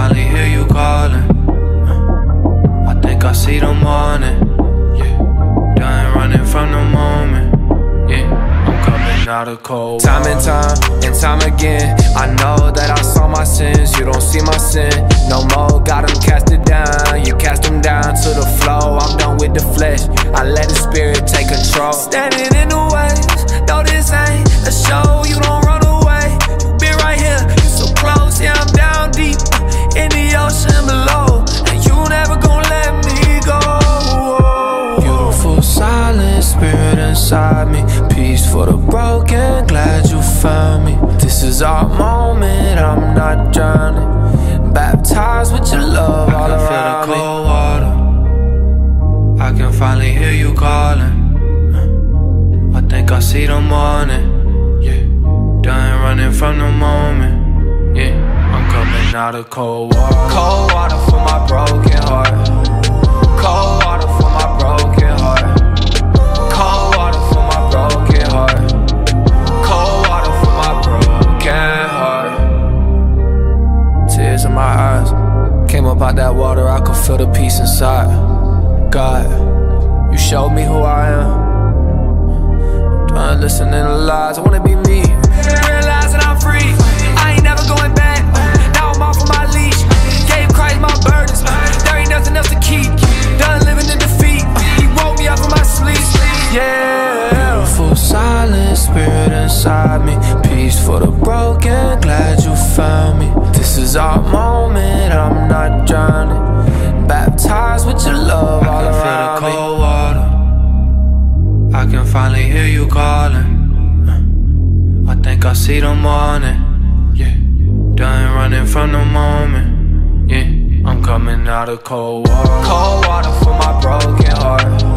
cold. I finally hear you calling. I think I see the morning. Yeah, done running from the moment. Yeah, I'm coming out of cold. Time and time and time again, I know that I saw my sins. You don't see my sin no more. Got them casted down. You cast them down to the floor. I'm done with the flesh. I let the spirit take control. Standing spirit inside me, peace for the broken. Glad you found me. This is our moment. I'm not drowning. Baptized with your love all around feel the cold water. I can finally hear you calling. I think I see the morning. Yeah, done running from the moment. Yeah, I'm coming out of cold water. Cold water for my broken heart. Came out that water, I could feel the peace inside. God, you showed me who I am. Done listening to lies, I wanna be me. Realize that I'm free. I ain't never going back. Now I'm off of my leash. Gave Christ my burdens. There ain't nothing else to keep. Done living in defeat. He woke me up from my sleep. Yeah. Beautiful silent spirit inside me. Peace for the broken. Finally hear you calling. I think I see the morning. Yeah, done running from the moment. Yeah, I'm coming out of cold water. Cold water for my broken heart.